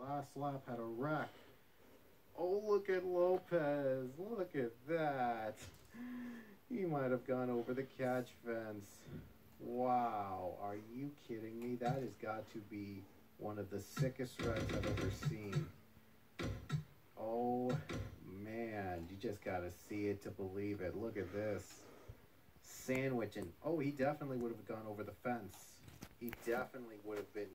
last lap had a wreck. Oh, look at Lopez. Look at that. He might have gone over the catch fence. Wow, are you kidding me? That has got to be one of the sickest wrecks I've ever seen. Oh, man, you just got to see it to believe it. Look at this. Sandwiching. Oh, he definitely would have gone over the fence. He definitely would have been